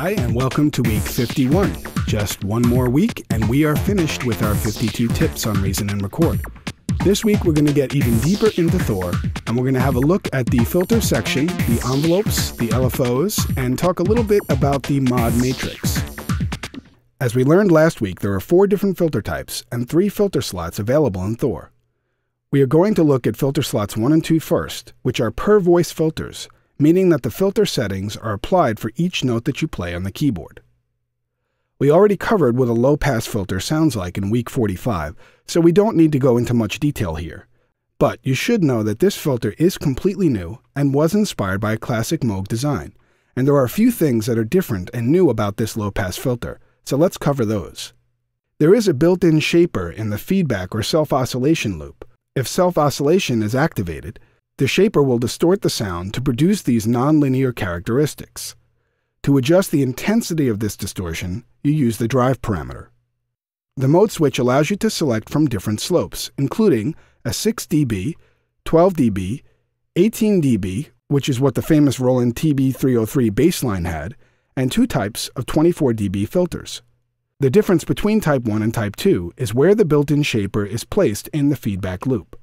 Hi, and welcome to week 51. Just one more week, and we are finished with our 52 tips on Reason and Record. This week, we're going to get even deeper into Thor, and we're going to have a look at the filter section, the envelopes, the LFOs, and talk a little bit about the mod matrix. As we learned last week, there are four different filter types and three filter slots available in Thor. We are going to look at filter slots 1 and 2 first, which are per voice filters, meaning that the filter settings are applied for each note that you play on the keyboard. We already covered what a low pass filter sounds like in week 45, so we don't need to go into much detail here. But you should know that this filter is completely new and was inspired by a classic Moog design, and there are a few things that are different and new about this low pass filter, so let's cover those. There is a built-in shaper in the feedback or self-oscillation loop. If self-oscillation is activated, the shaper will distort the sound to produce these nonlinear characteristics. To adjust the intensity of this distortion, you use the drive parameter. The mode switch allows you to select from different slopes, including a 6 dB, 12 dB, 18 dB, which is what the famous Roland TB303 bassline had, and two types of 24 dB filters. The difference between Type 1 and Type 2 is where the built-in shaper is placed in the feedback loop.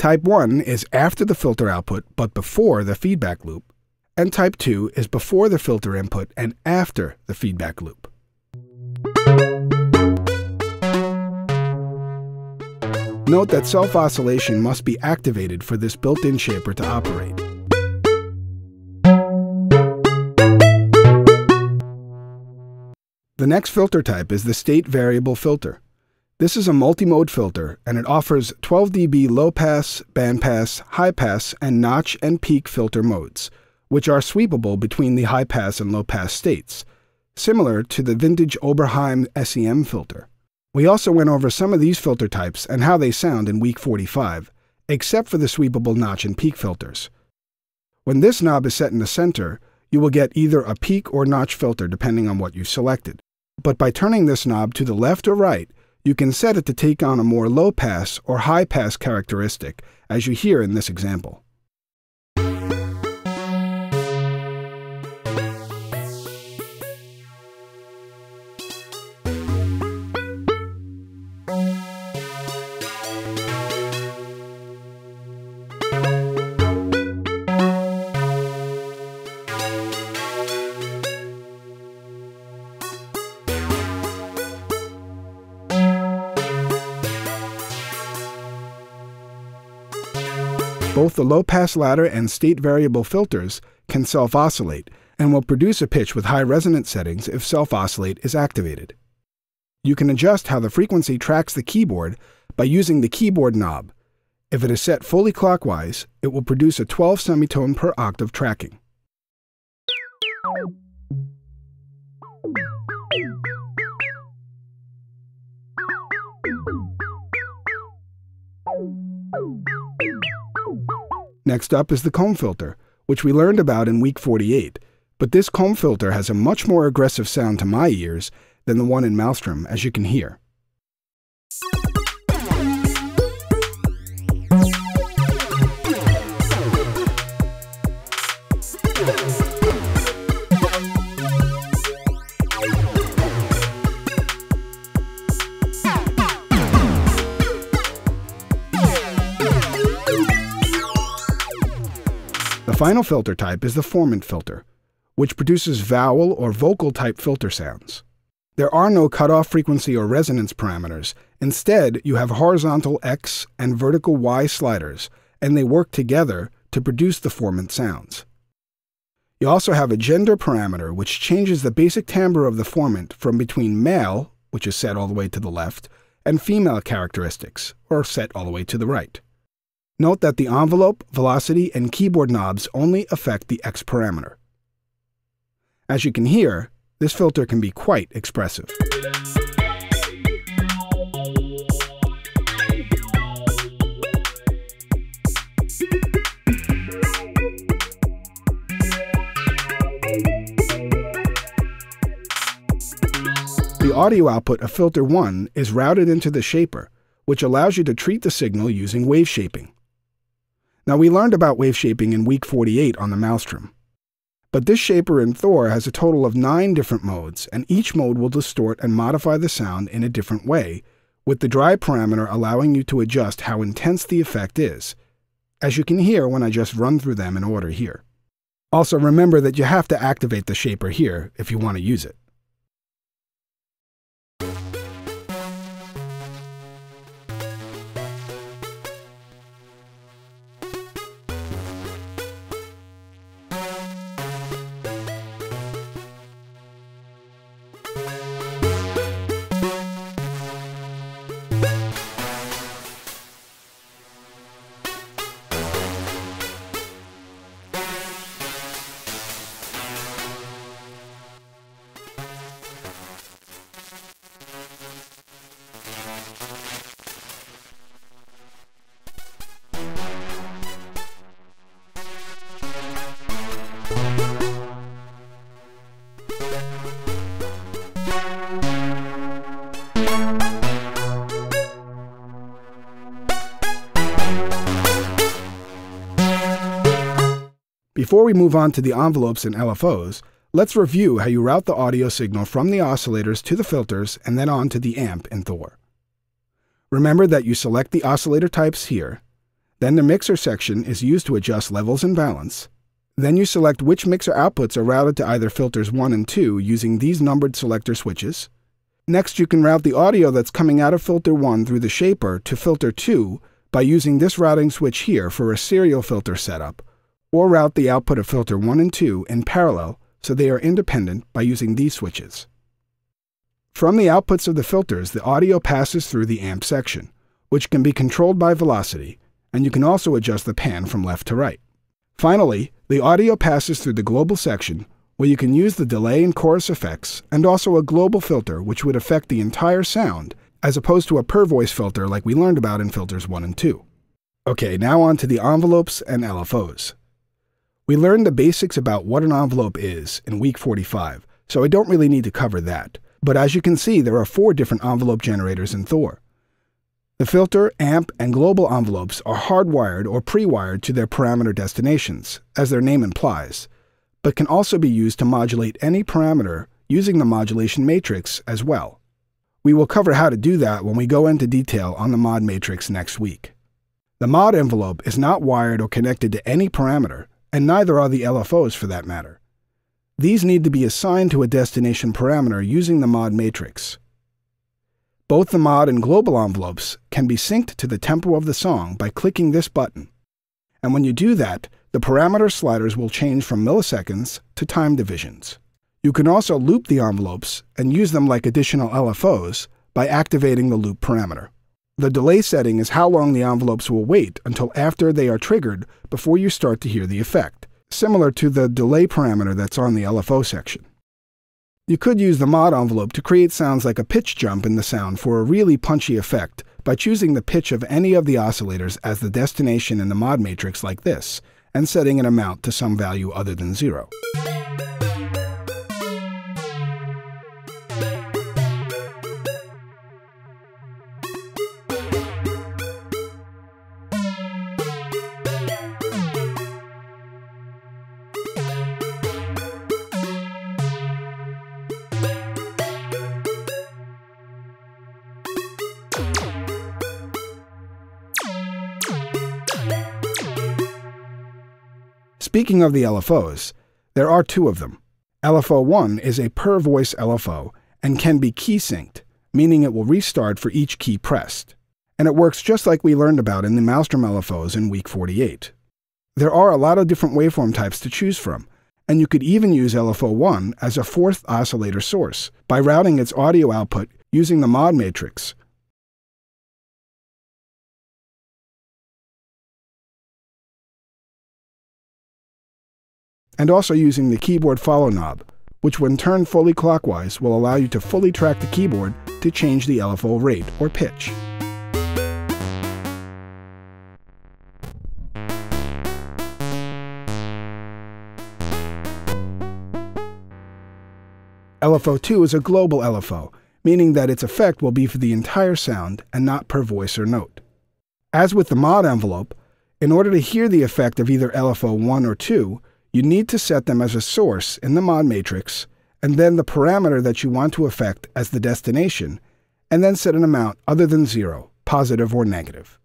Type 1 is after the filter output but before the feedback loop, and Type 2 is before the filter input and after the feedback loop. Note that self-oscillation must be activated for this built-in shaper to operate. The next filter type is the state variable filter. This is a multi-mode filter, and it offers 12 dB low pass, band pass, high pass, and notch and peak filter modes, which are sweepable between the high pass and low pass states, similar to the vintage Oberheim SEM filter. We also went over some of these filter types and how they sound in week 45, except for the sweepable notch and peak filters. When this knob is set in the center, you will get either a peak or notch filter depending on what you've selected. But by turning this knob to the left or right, you can set it to take on a more low pass or high pass characteristic, as you hear in this example. Both the low pass ladder and state variable filters can self oscillate and will produce a pitch with high resonance settings if self oscillate is activated. You can adjust how the frequency tracks the keyboard by using the keyboard knob. If it is set fully clockwise, it will produce a 12 semitone per octave tracking. Next up is the comb filter, which we learned about in week 48, but this comb filter has a much more aggressive sound to my ears than the one in Maelstrom, as you can hear. Final filter type is the formant filter, which produces vowel or vocal type filter sounds. There are no cutoff frequency or resonance parameters. Instead, you have horizontal X and vertical Y sliders, and they work together to produce the formant sounds. You also have a gender parameter, which changes the basic timbre of the formant from between male, which is set all the way to the left, and female characteristics, or set all the way to the right. Note that the envelope, velocity, and keyboard knobs only affect the X parameter. As you can hear, this filter can be quite expressive. The audio output of filter 1 is routed into the shaper, which allows you to treat the signal using wave shaping. Now, we learned about wave shaping in week 48 on the Maelstrom. But this shaper in Thor has a total of nine different modes, and each mode will distort and modify the sound in a different way, with the dry parameter allowing you to adjust how intense the effect is, as you can hear when I just run through them in order here. Also remember that you have to activate the shaper here if you want to use it. Before we move on to the envelopes and LFOs, let's review how you route the audio signal from the oscillators to the filters and then on to the amp in Thor. Remember that you select the oscillator types here, then the mixer section is used to adjust levels and balance, then you select which mixer outputs are routed to either filters 1 and 2 using these numbered selector switches. Next, you can route the audio that's coming out of filter 1 through the shaper to filter 2 by using this routing switch here for a serial filter setup, or route the output of filter 1 and 2 in parallel so they are independent by using these switches. From the outputs of the filters, the audio passes through the amp section, which can be controlled by velocity, and you can also adjust the pan from left to right. Finally, the audio passes through the global section, where you can use the delay and chorus effects, and also a global filter which would affect the entire sound, as opposed to a per voice filter like we learned about in filters 1 and 2. Okay, now on to the envelopes and LFOs. We learned the basics about what an envelope is in week 45, so I don't really need to cover that. But as you can see, there are four different envelope generators in Thor. The filter, amp, and global envelopes are hardwired or pre-wired to their parameter destinations, as their name implies, but can also be used to modulate any parameter using the modulation matrix as well. We will cover how to do that when we go into detail on the mod matrix next week. The mod envelope is not wired or connected to any parameter, and neither are the LFOs for that matter. These need to be assigned to a destination parameter using the mod matrix. Both the mod and global envelopes can be synced to the tempo of the song by clicking this button. And when you do that, the parameter sliders will change from milliseconds to time divisions. You can also loop the envelopes and use them like additional LFOs by activating the loop parameter. The delay setting is how long the envelopes will wait until after they are triggered before you start to hear the effect, similar to the delay parameter that's on the LFO section. You could use the mod envelope to create sounds like a pitch jump in the sound for a really punchy effect by choosing the pitch of any of the oscillators as the destination in the mod matrix like this, and setting an amount to some value other than zero. Speaking of the LFOs, there are two of them. LFO 1 is a per voice LFO and can be key synced, meaning it will restart for each key pressed. And it works just like we learned about in the Maelstrom LFOs in week 48. There are a lot of different waveform types to choose from, and you could even use LFO 1 as a fourth oscillator source by routing its audio output using the mod matrix, and also using the keyboard follow knob, which when turned fully clockwise will allow you to fully track the keyboard to change the LFO rate or pitch. LFO2 is a global LFO, meaning that its effect will be for the entire sound and not per voice or note. As with the mod envelope, in order to hear the effect of either LFO 1 or 2, you need to set them as a source in the mod matrix, and then the parameter that you want to affect as the destination, and then set an amount other than zero, positive or negative.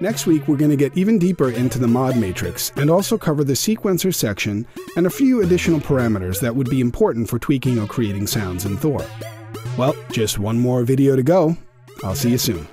Next week, we're going to get even deeper into the mod matrix and also cover the sequencer section and a few additional parameters that would be important for tweaking or creating sounds in Thor. Well, just one more video to go. I'll see you soon.